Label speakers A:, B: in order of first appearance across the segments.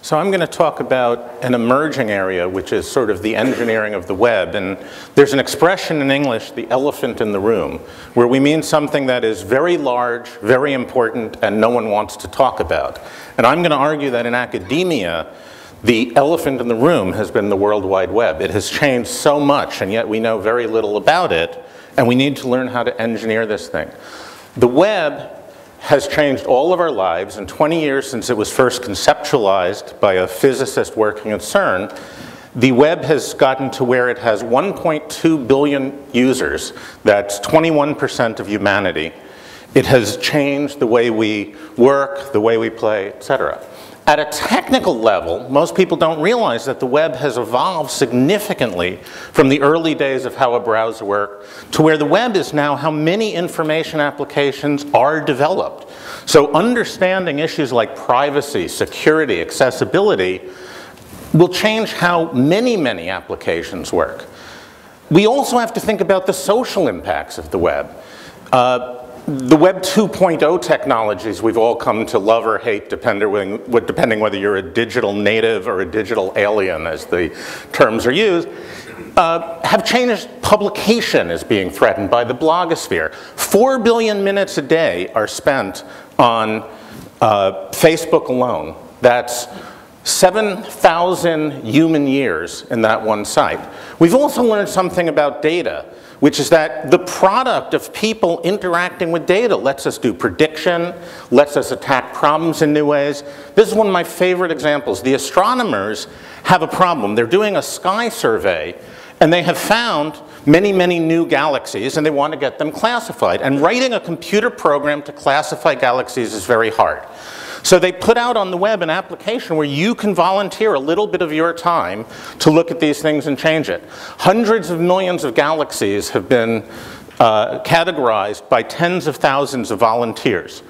A: So I'm going to talk about an emerging area, which is sort of the engineering of the web. And there's an expression in English, the elephant in the room, where we mean something that is very large, very important, and no one wants to talk about. And I'm going to argue that in academia, the elephant in the room has been the World Wide Web. It has changed so much, and yet we know very little about it, and we need to learn how to engineer this thing. The web has changed all of our lives. In 20 years since it was first conceptualized by a physicist working at CERN, the web has gotten to where it has 1.2 billion users. That's 21% of humanity. It has changed the way we work, the way we play, etc. At a technical level, most people don't realize that the web has evolved significantly from the early days of how a browser worked to where the web is now how many information applications are developed. So understanding issues like privacy, security, accessibility will change how many, many applications work. We also have to think about the social impacts of the web. Uh, the Web 2.0 technologies we've all come to love or hate depending, depending whether you're a digital native or a digital alien as the terms are used, uh, have changed publication is being threatened by the blogosphere. Four billion minutes a day are spent on uh, Facebook alone. That's 7,000 human years in that one site. We've also learned something about data which is that the product of people interacting with data lets us do prediction, lets us attack problems in new ways. This is one of my favorite examples. The astronomers have a problem. They're doing a sky survey, and they have found many, many new galaxies, and they want to get them classified. And writing a computer program to classify galaxies is very hard. So they put out on the web an application where you can volunteer a little bit of your time to look at these things and change it. Hundreds of millions of galaxies have been uh, categorized by tens of thousands of volunteers.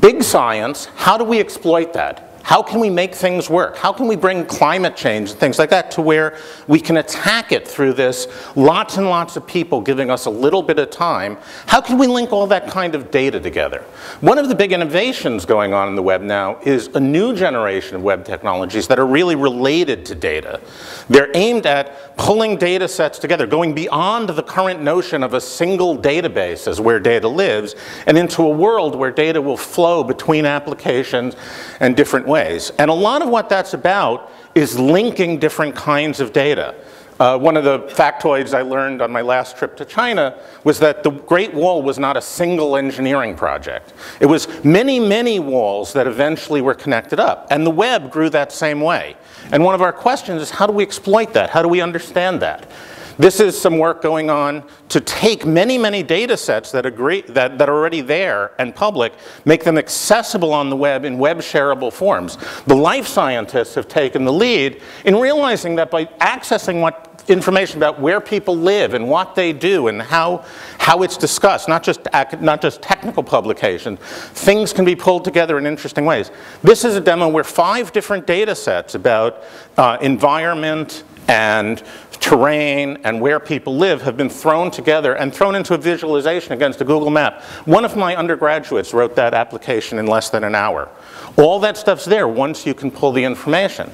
A: Big science, how do we exploit that? How can we make things work? How can we bring climate change and things like that to where we can attack it through this lots and lots of people giving us a little bit of time? How can we link all that kind of data together? One of the big innovations going on in the web now is a new generation of web technologies that are really related to data. They're aimed at pulling data sets together, going beyond the current notion of a single database as where data lives, and into a world where data will flow between applications and different ways ways. And a lot of what that's about is linking different kinds of data. Uh, one of the factoids I learned on my last trip to China was that the Great Wall was not a single engineering project. It was many, many walls that eventually were connected up. And the web grew that same way. And one of our questions is how do we exploit that? How do we understand that? This is some work going on to take many, many data sets that, agree, that, that are already there and public, make them accessible on the web in web shareable forms. The life scientists have taken the lead in realizing that by accessing what information about where people live and what they do and how, how it's discussed, not just, not just technical publications. Things can be pulled together in interesting ways. This is a demo where five different data sets about uh, environment, and terrain and where people live have been thrown together and thrown into a visualization against a Google map. One of my undergraduates wrote that application in less than an hour. All that stuff's there once you can pull the information.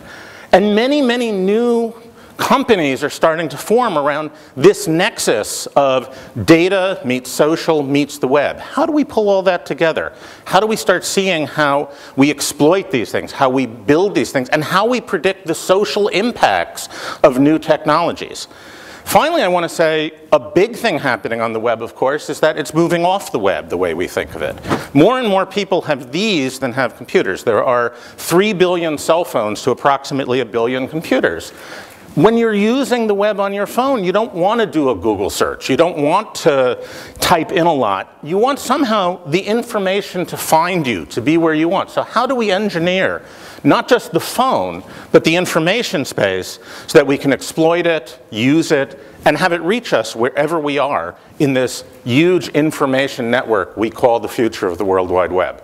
A: And many, many new companies are starting to form around this nexus of data meets social meets the web. How do we pull all that together? How do we start seeing how we exploit these things, how we build these things, and how we predict the social impacts of new technologies? Finally, I want to say a big thing happening on the web, of course, is that it's moving off the web the way we think of it. More and more people have these than have computers. There are 3 billion cell phones to approximately a billion computers. When you're using the web on your phone, you don't want to do a Google search. You don't want to type in a lot. You want somehow the information to find you, to be where you want. So how do we engineer not just the phone, but the information space so that we can exploit it, use it, and have it reach us wherever we are in this huge information network we call the future of the World Wide Web?